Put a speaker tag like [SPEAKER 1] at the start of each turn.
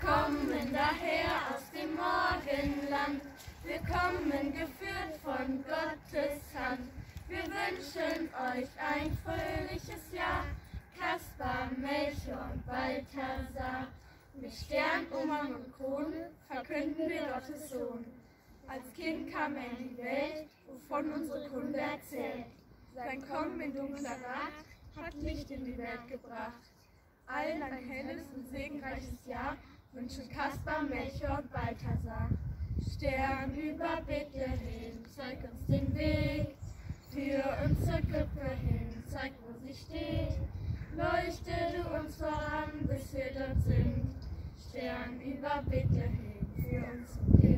[SPEAKER 1] kommen daher aus dem Morgenland. Wir kommen geführt von Gottes Hand. Wir wünschen euch ein fröhliches Jahr. Kaspar, Melchior und Balthasar. Mit Stern, Umhang und Krone verkünden wir Gottes Sohn. Als Kind kam er in die Welt, wovon unsere Kunde erzählt. Sein Kommen in dunkler Nacht hat Licht in die Welt gebracht. Allen ein helles und segenreiches Jahr wünschen Kaspar, Melchior und Balthasar. Stern über Bethlehem, zeig uns den Weg. Für uns zur Krippe hin, zeig, wo sie steht. Leuchte du uns voran, bis wir dort sind. Stern über Bethlehem, für uns Kind. Sternsinger